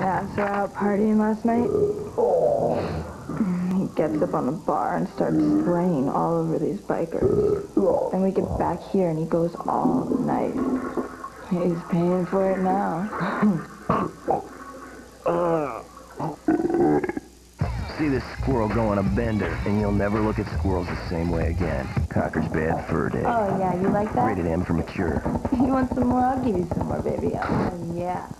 Yeah, so out partying last night. He gets up on the bar and starts spraying all over these bikers. Then we get back here and he goes all night. He's paying for it now. See this squirrel go on a bender, and you'll never look at squirrels the same way again. Conker's Bad Fur Day. Oh, yeah, you like that? Rated M for mature. You want some more? I'll give you some more, baby. Oh, yeah.